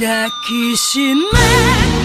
抱きしめ